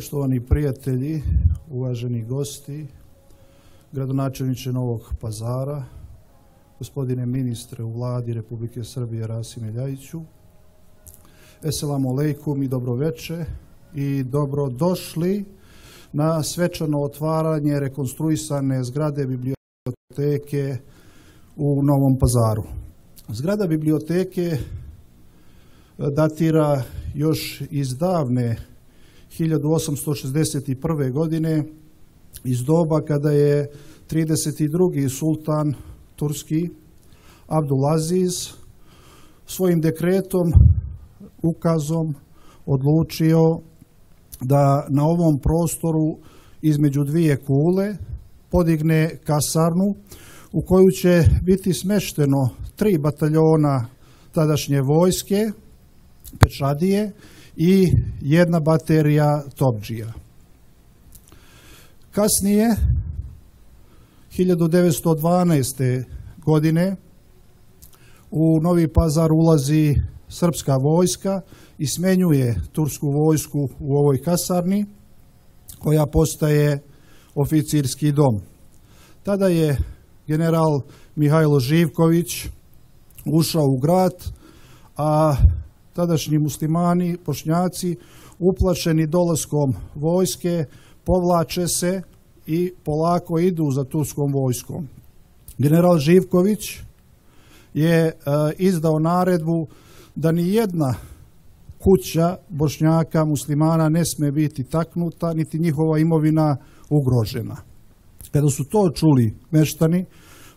Poštovani prijatelji, uvaženi gosti, gradonačelniče Novog pazara, gospodine ministre u vladi Republike Srbije Rasime Ljajiću, Eselamu alejkum i dobroveče i dobrodošli na svečano otvaranje rekonstruisane zgrade biblioteke u Novom pazaru. Zgrada biblioteke datira još iz davne 1861. godine iz doba kada je 32. sultan turski Abdulaziz svojim dekretom, ukazom odlučio da na ovom prostoru između dvije kule podigne kasarnu u koju će biti smešteno tri bataljona tadašnje vojske, pečadije i jedna baterija topđija. Kasnije, 1912. godine, u Novi pazar ulazi srpska vojska i smenjuje tursku vojsku u ovoj kasarni, koja postaje oficirski dom. Tada je general Mihajlo Živković ušao u grad, a tadašnji muslimani, pošnjaci, uplašeni dolaskom vojske, povlače se i polako idu za turskom vojskom. General Živković je e, izdao naredbu da ni jedna kuća bošnjaka, muslimana ne sme biti taknuta, niti njihova imovina ugrožena. Kada su to čuli meštani,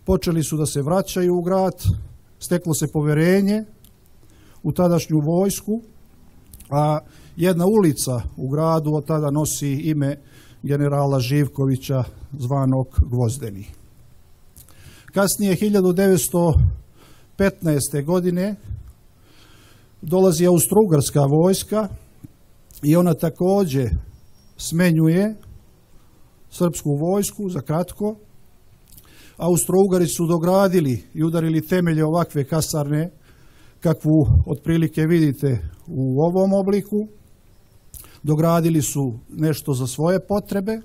počeli su da se vraćaju u grad, steklo se poverenje u tadašnju vojsku, a jedna ulica u gradu od tada nosi ime generala Živkovića zvanog Gvozdeni. Kasnije 1915. godine dolazi Austrougarska vojska i ona također smenjuje srpsku vojsku za kratko. Austrougari su dogradili i udarili temelje ovakve kasarne kakvu otprilike vidite u ovom obliku. Dogradili su nešto za svoje potrebe,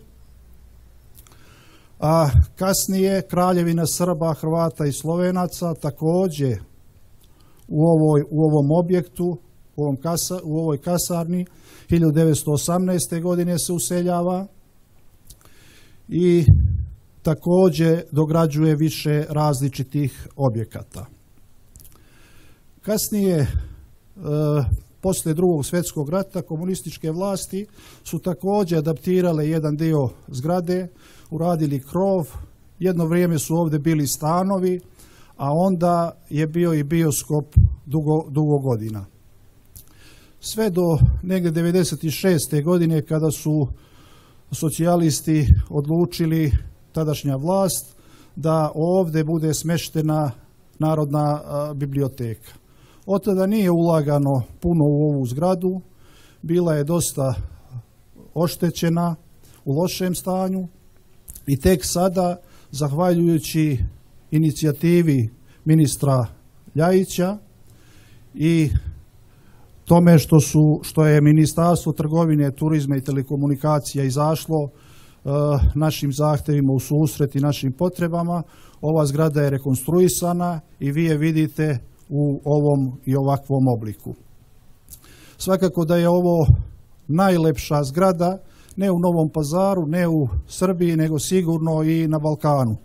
a kasnije kraljevina Srba, Hrvata i Slovenaca također u, ovoj, u ovom objektu, u, ovom kasa, u ovoj kasarni 1918. godine se useljava i također dograđuje više različitih objekata. Kasnije, e, poslije drugog svjetskog rata, komunističke vlasti su također adaptirale jedan dio zgrade, uradili krov, jedno vrijeme su ovdje bili stanovi, a onda je bio i bioskop dugo, dugo godina. Sve do negdje 96. godine kada su socijalisti odlučili tadašnja vlast da ovdje bude smeštena Narodna biblioteka. Od tada nije ulagano puno u ovu zgradu, bila je dosta oštećena, u lošem stanju. I tek sada, zahvaljujući inicijativi ministra Ljajića i tome što, su, što je Ministarstvo trgovine, turizma i telekomunikacija izašlo e, našim zahtjevima u susret i našim potrebama, ova zgrada je rekonstruisana i vi je vidite u ovom i ovakvom obliku. Svakako da je ovo najlepša zgrada, ne u Novom pazaru, ne u Srbiji, nego sigurno i na Balkanu.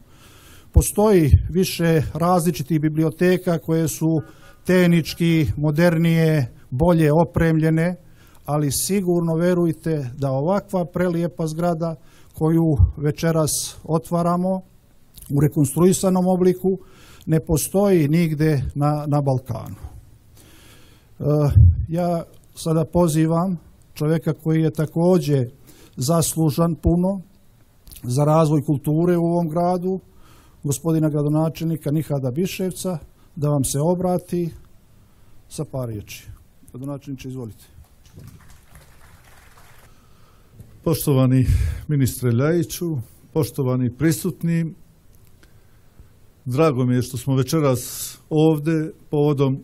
Postoji više različitih biblioteka koje su tehnički, modernije, bolje opremljene, ali sigurno verujte da ovakva prelijepa zgrada koju večeras otvaramo u rekonstruisanom obliku ne postoji nigde na, na Balkanu. E, ja sada pozivam čovjeka koji je također zaslužan puno za razvoj kulture u ovom gradu, gospodina gradonačelnika Nihada Biševca, da vam se obrati sa par riječi. Gradonačelniče, izvolite. Poštovani ministre Ljajiću, poštovani prisutni, Drago mi je što smo večeras ovdje povodom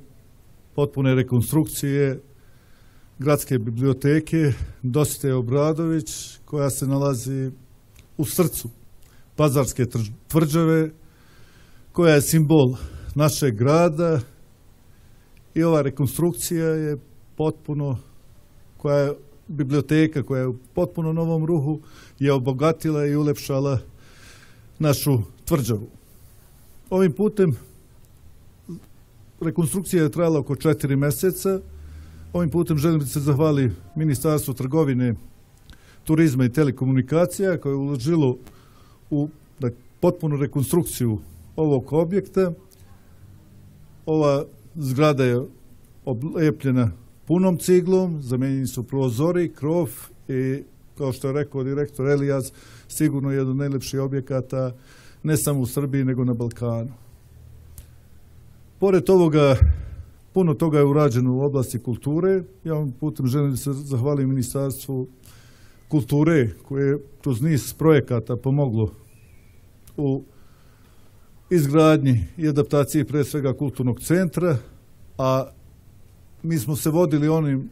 potpune rekonstrukcije gradske biblioteke Dosite Obradović koja se nalazi u srcu Pazarske tvrđave koja je simbol našeg grada i ova rekonstrukcija je potpuno koja je biblioteka koja je u potpuno novom ruhu je obogatila i ulepšala našu tvrđavu. Ovim putem rekonstrukcija je trajala oko četiri mjeseca. Ovim putem želim da se zahvali Ministarstvu trgovine, turizma i telekomunikacija koje je uložilo u potpunu rekonstrukciju ovog objekta. Ova zgrada je oblepljena punom ciglom, zamenjeni su prozori, krov i kao što je rekao direktor Elijas, sigurno jedan od najlepših objekata ne samo u Srbiji nego na Balkanu. Pored ovoga, puno toga je urađeno u oblasti kulture. Ja vam putem želim da se zahvalim Ministarstvu kulture koje je kroz niz projekata pomoglo u izgradnji i adaptaciji pre svega kulturnog centra, a mi smo se vodili onim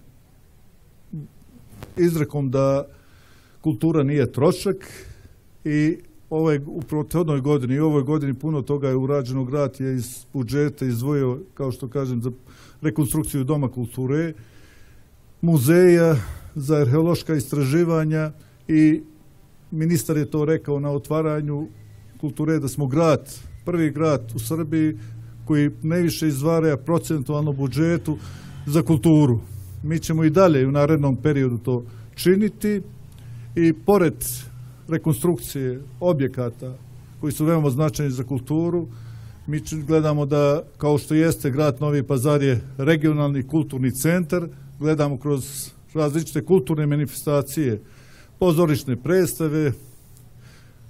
izrekom da kultura nije trošak i ovaj, u prethodnoj godini i ovoj godini puno toga je urađeno. Grad je iz budžeta izdvojio, kao što kažem, za rekonstrukciju Doma kulture, muzeja, za arheološka istraživanja i ministar je to rekao na otvaranju kulture da smo grad, prvi grad u Srbiji koji najviše izvaraja procentualno budžetu za kulturu. Mi ćemo i dalje u narednom periodu to činiti i pored rekonstrukcije objekata koji su veoma značajni za kulturu, mi gledamo da, kao što jeste grad Novi Pazar je regionalni kulturni centar, gledamo kroz različite kulturne manifestacije, pozorišne predstave,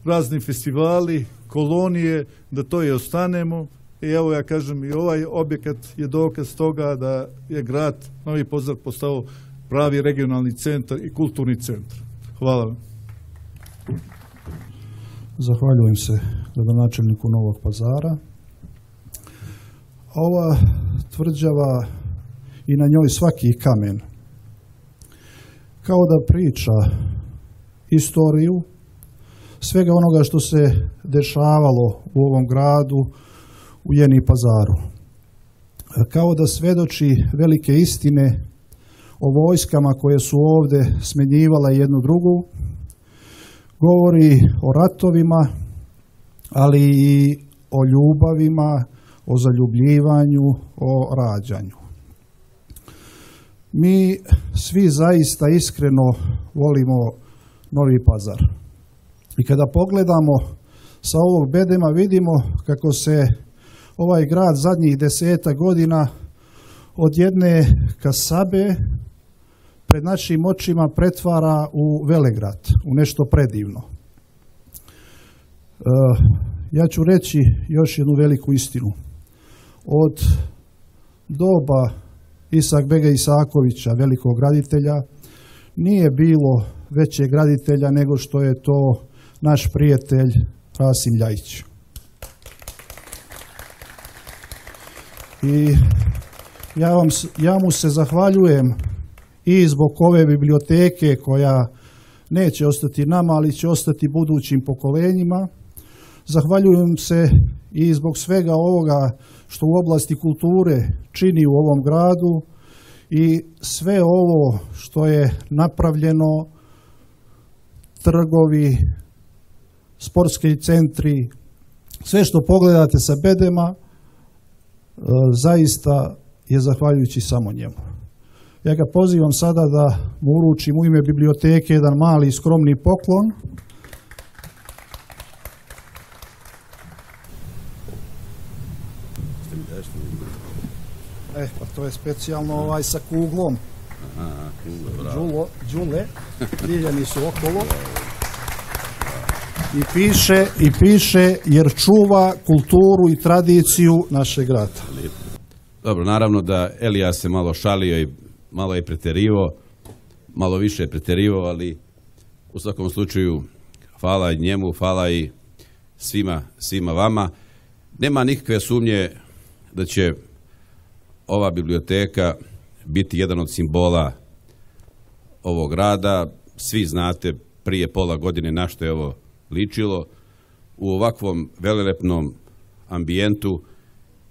razni festivali, kolonije, da to i ostanemo. I evo ja kažem i ovaj objekat je dokaz toga da je grad Novi Pazar postao pravi regionalni centar i kulturni centar. Hvala vam. Zahvaljujem se gradonačelniku Novog pazara. Ova tvrđava i na njoj svaki kamen kao da priča istoriju svega onoga što se dešavalo u ovom gradu u Jeni pazaru. Kao da svedoči velike istine o vojskama koje su ovde smenjivala jednu drugu, govori o ratovima, ali i o ljubavima, o zaljubljivanju, o rađanju. Mi svi zaista iskreno volimo Novi pazar. I kada pogledamo sa ovog bedema vidimo kako se ovaj grad zadnjih deseta godina od jedne kasabe pred našim očima pretvara u Velegrad, u nešto predivno. E, ja ću reći još jednu veliku istinu. Od doba Isak Bega Isakovića, velikog graditelja, nije bilo većeg graditelja nego što je to naš prijatelj Rasim Ljajić. I ja, vam, ja mu se zahvaljujem i zbog ove biblioteke koja neće ostati nama, ali će ostati budućim pokolenjima. Zahvaljujem se i zbog svega ovoga što u oblasti kulture čini u ovom gradu i sve ovo što je napravljeno, trgovi, sportski centri, sve što pogledate sa bedema, e, zaista je zahvaljujući samo njemu. Ja ga pozivam sada da mu uručim u ime biblioteke jedan mali skromni poklon. E, pa to je specijalno ovaj sa kuglom. Aha, đule, diljeni su okolo. I piše, I piše jer čuva kulturu i tradiciju našeg grada. Dobro, naravno da Elija se malo šalio i malo je preterivo, malo više je preterivo, ali u svakom slučaju hvala njemu, hvala i svima, svima vama. Nema nikakve sumnje da će ova biblioteka biti jedan od simbola ovog grada. Svi znate prije pola godine na što je ovo ličilo. U ovakvom velelepnom ambijentu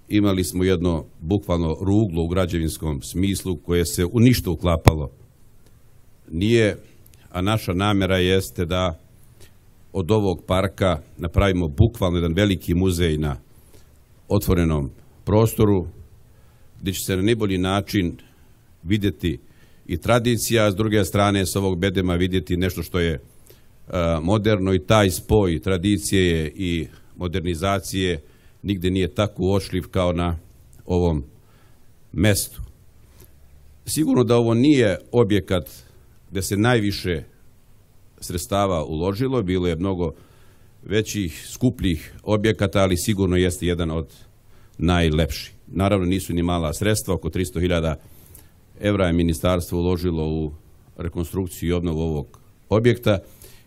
imali smo jedno bukvalno ruglo u građevinskom smislu koje se u ništa uklapalo. Nije, a naša namjera jeste da od ovog parka napravimo bukvalno jedan veliki muzej na otvorenom prostoru gdje će se na najbolji način vidjeti i tradicija, a s druge strane s ovog bedema vidjeti nešto što je moderno i taj spoj tradicije i modernizacije nigdje nije tako uočljiv kao na ovom mestu. Sigurno da ovo nije objekat gdje se najviše sredstava uložilo, bilo je mnogo većih, skupljih objekata, ali sigurno jeste jedan od najlepših. Naravno nisu ni mala sredstva, oko 300.000 evra je ministarstvo uložilo u rekonstrukciju i obnovu ovog objekta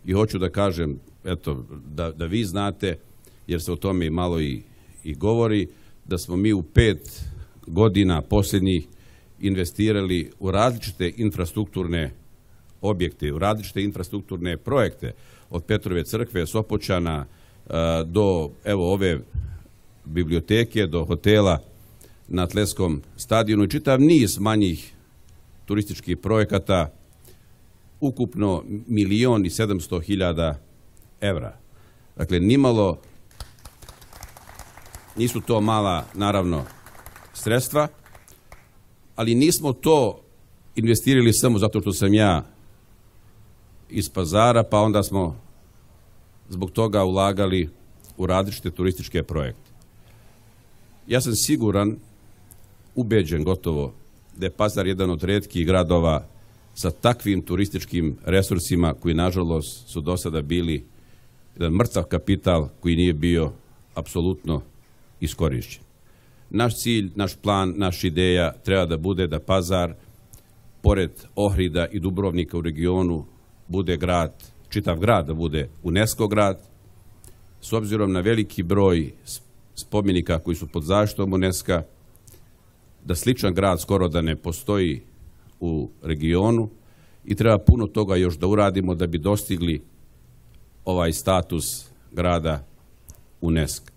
i hoću da kažem, eto, da, da vi znate, jer se o tome malo i, i govori, da smo mi u pet godina posljednjih investirali u različite infrastrukturne objekte, u različite infrastrukturne projekte, od Petrove crkve, Sopoćana, e, do evo ove biblioteke, do hotela na Atletskom stadionu i čitav niz manjih turističkih projekata, ukupno milion i sedamsto hiljada evra. Dakle, nimalo, nisu to mala, naravno, sredstva, ali nismo to investirali samo zato što sam ja iz pazara, pa onda smo zbog toga ulagali u različite turističke projekte. Ja sam siguran, ubeđen gotovo, da je pazar jedan od redkih gradova sa takvim turističkim resursima koji nažalost su do sada bili jedan mrtav kapital koji nije bio apsolutno iskorišćen. Naš cilj, naš plan, naša ideja treba da bude da pazar, pored Ohrida i Dubrovnika u regionu, bude grad, čitav grad da bude UNESCO grad, s obzirom na veliki broj spomenika koji su pod zaštitom UNESCO, da sličan grad skoro da ne postoji u regionu i treba puno toga još da uradimo da bi dostigli ovaj status grada UNESCO.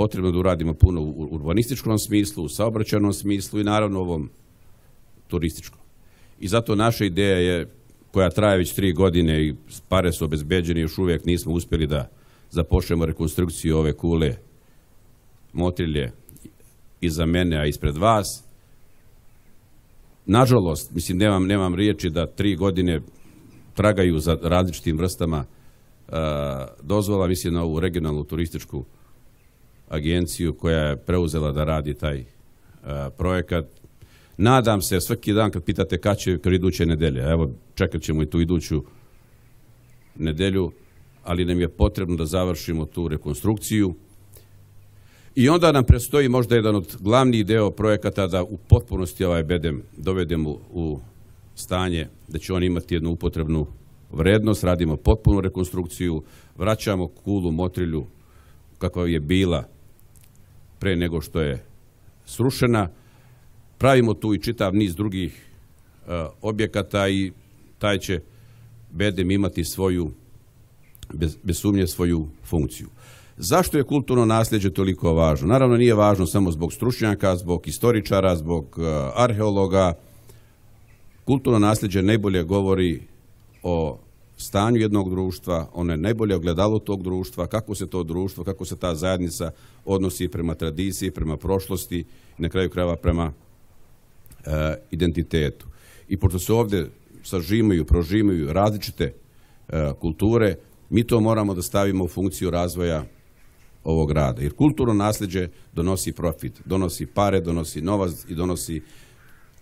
Potrebno da uradimo puno u urbanističkom smislu, u saobraćajnom smislu i naravno ovom turističkom. I zato naša ideja je koja traje već tri godine i pare su obezbeđene, još uvijek nismo uspjeli da započnemo rekonstrukciju ove kule motrilje iza mene, a ispred vas. Nažalost, mislim, nemam, nemam riječi da tri godine tragaju za različitim vrstama dozvola, mislim na ovu regionalnu turističku agenciju koja je preuzela da radi taj projekat. Nadam se svaki dan kad pitate kad će kad iduće nedelje, evo čekat ćemo i tu iduću nedelju, ali nam je potrebno da završimo tu rekonstrukciju. I onda nam prestoji možda jedan od glavnih deo projekata da u potpunosti ovaj bedem dovedemo u stanje da će on imati jednu upotrebnu vrednost, radimo potpunu rekonstrukciju, vraćamo kulu motrilju kakva je bila pre nego što je srušena, Pravimo tu i čitav niz drugih e, objekata i taj će bedem imati svoju, bez, sumnje svoju funkciju. Zašto je kulturno nasljeđe toliko važno? Naravno nije važno samo zbog stručnjaka, zbog historičara, zbog uh, arheologa. Kulturno nasljeđe najbolje govori o stanju jednog društva, ono je najbolje ogledalo tog društva, kako se to društvo, kako se ta zajednica odnosi prema tradiciji, prema prošlosti i na kraju krajeva prema E, identitetu. I pošto se ovdje sažimaju, prožimaju različite e, kulture, mi to moramo da stavimo u funkciju razvoja ovog grada. Jer kulturno nasljeđe donosi profit, donosi pare, donosi novac i donosi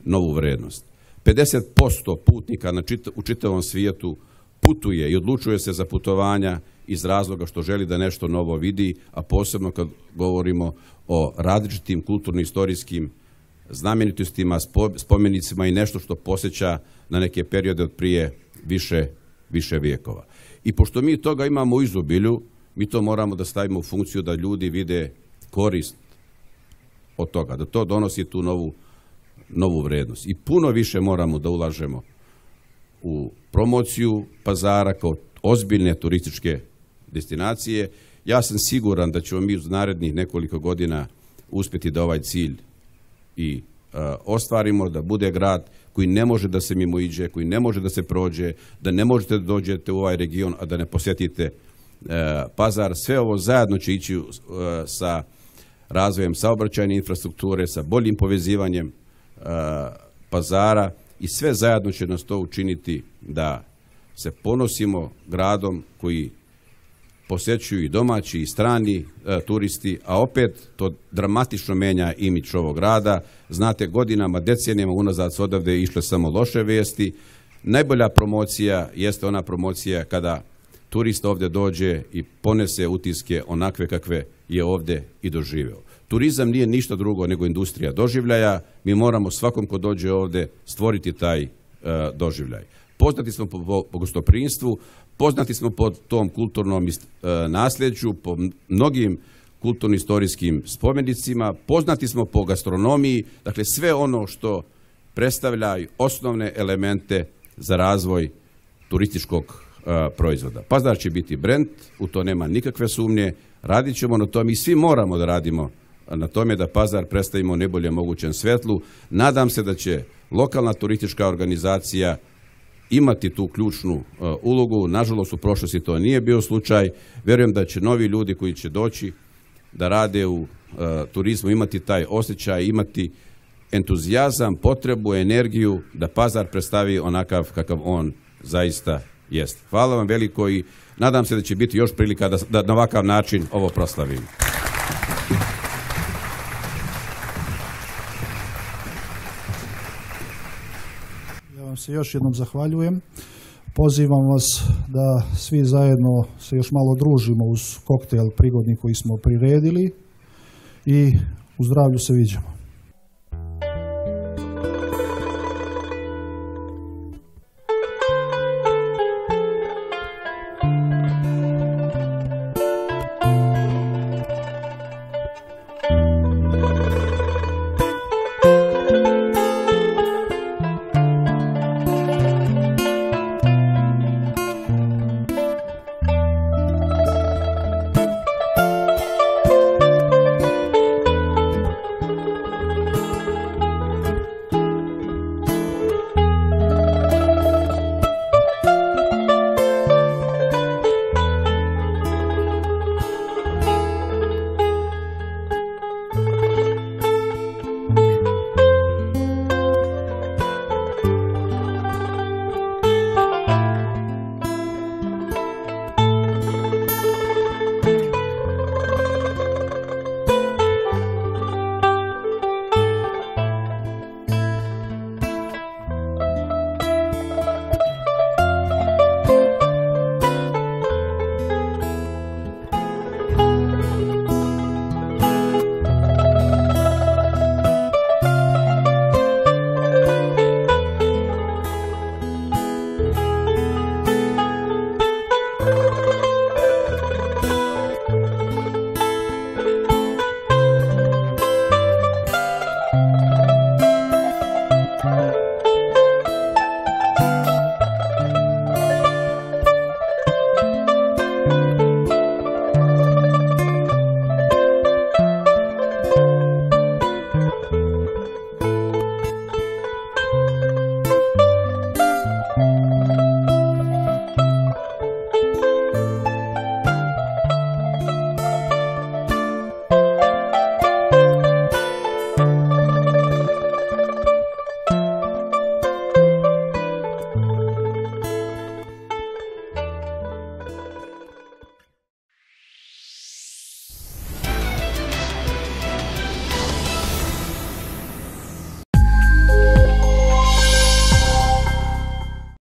novu vrednost. 50% putnika u čitavom svijetu putuje i odlučuje se za putovanja iz razloga što želi da nešto novo vidi, a posebno kad govorimo o različitim kulturno-istorijskim znamenitostima, spomenicima i nešto što posjeća na neke periode od prije više, više vijekova. I pošto mi toga imamo u izobilju, mi to moramo da stavimo u funkciju da ljudi vide korist od toga, da to donosi tu novu, novu vrednost. I puno više moramo da ulažemo u promociju pazara kao ozbiljne turističke destinacije. Ja sam siguran da ćemo mi uz narednih nekoliko godina uspjeti da ovaj cilj i ostvarimo, da bude grad koji ne može da se mimo iđe, koji ne može da se prođe, da ne možete da dođete u ovaj region, a da ne posjetite e, pazar. Sve ovo zajedno će ići e, sa razvojem saobraćajne infrastrukture, sa boljim povezivanjem e, pazara i sve zajedno će nas to učiniti da se ponosimo gradom koji posjećuju i domaći i strani e, turisti, a opet to dramatično menja imidž ovog grada. Znate, godinama, decenijama unazad su odavde išle samo loše vijesti. Najbolja promocija jeste ona promocija kada turist ovdje dođe i ponese utiske onakve kakve je ovdje i doživio. Turizam nije ništa drugo nego industrija doživljaja. Mi moramo svakom ko dođe ovdje stvoriti taj e, doživljaj. Poznati smo po, po gostoprinstvu, poznati smo po tom kulturnom e, nasljeđu, po mnogim kulturno-istorijskim spomenicima, poznati smo po gastronomiji, dakle sve ono što predstavlja osnovne elemente za razvoj turističkog e, proizvoda. Pazar će biti brend, u to nema nikakve sumnje, radit ćemo na tome i svi moramo da radimo na tome da pazar predstavimo u najbolje mogućem svetlu. Nadam se da će lokalna turistička organizacija imati tu ključnu uh, ulogu. Nažalost, u prošlosti to nije bio slučaj. Vjerujem da će novi ljudi koji će doći da rade u uh, turizmu imati taj osjećaj, imati entuzijazam, potrebu, energiju da pazar predstavi onakav kakav on zaista jest. Hvala vam veliko i nadam se da će biti još prilika da, da na ovakav način ovo proslavimo. se još jednom zahvaljujem. Pozivam vas da svi zajedno se još malo družimo uz koktel prigodni koji smo priredili i u zdravlju se viđamo.